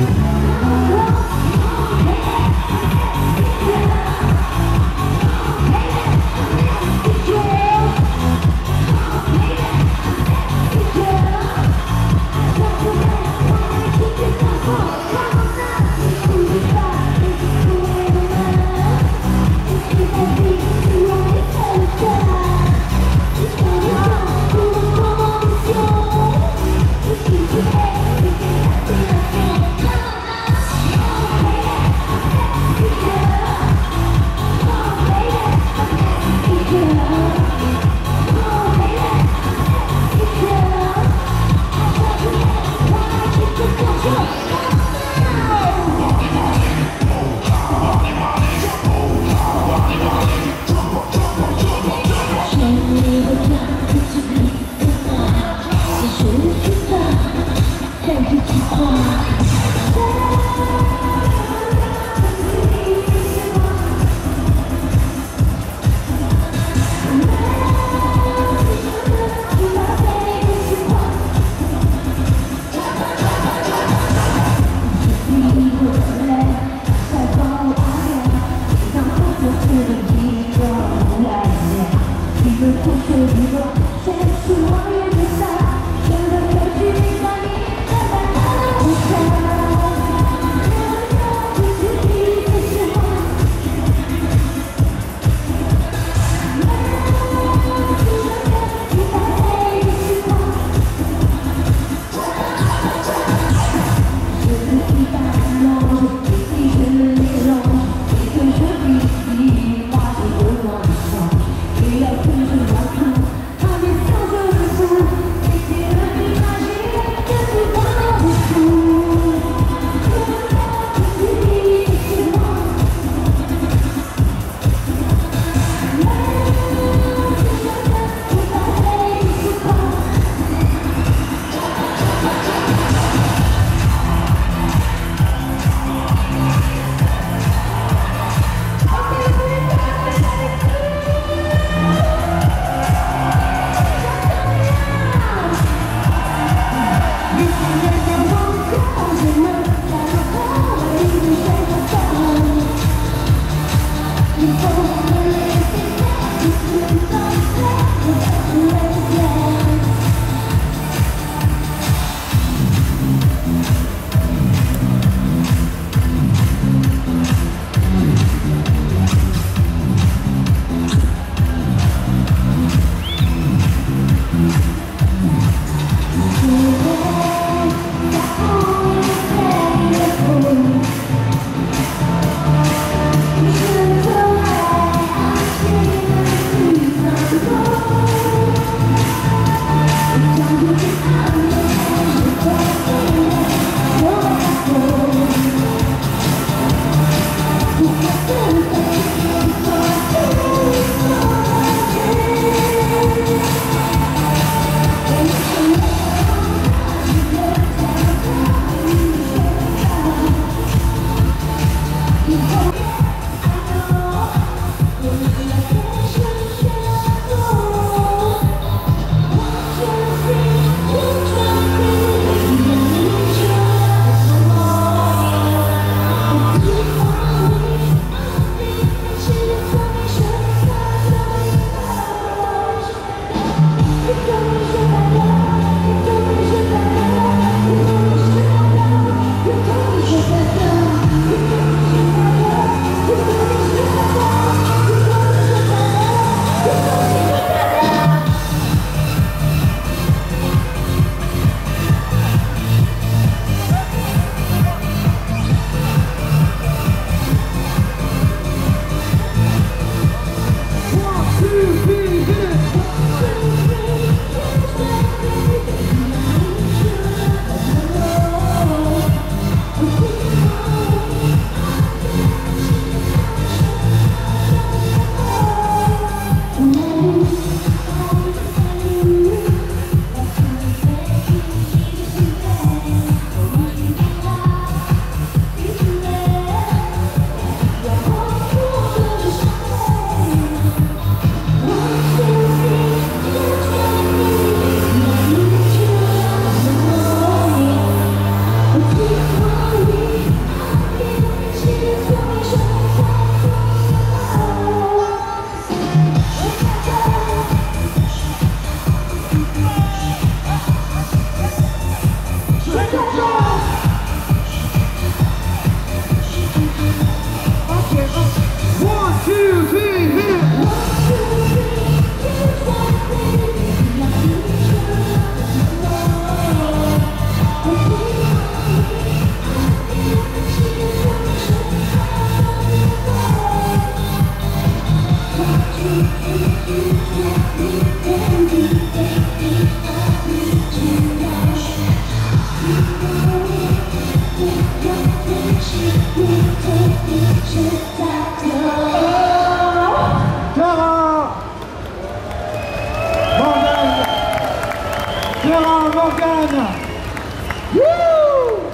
Yeah! Love.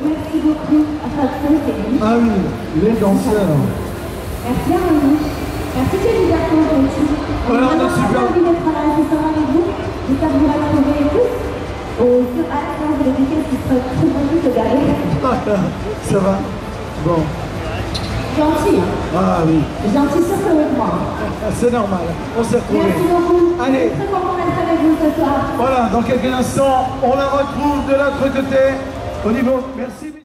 Merci beaucoup. Ah oui, il est danseur. Merci à vous. Merci Thierry Bertrand aussi. Voilà, on est super. envie d'être là ce soir avec vous. J'espère que vous retrouver tous au sur à la de qui sera très bonne de derrière. Ça va Bon. Gentil, hein. Ah oui, Gentil surtout avec moi. C'est normal. On s'est retrouvés. Merci beaucoup. Allez. Je suis très content d'être avec vous ce soir. Voilà, dans quelques instants, on la retrouve de l'autre côté. Au niveau, merci.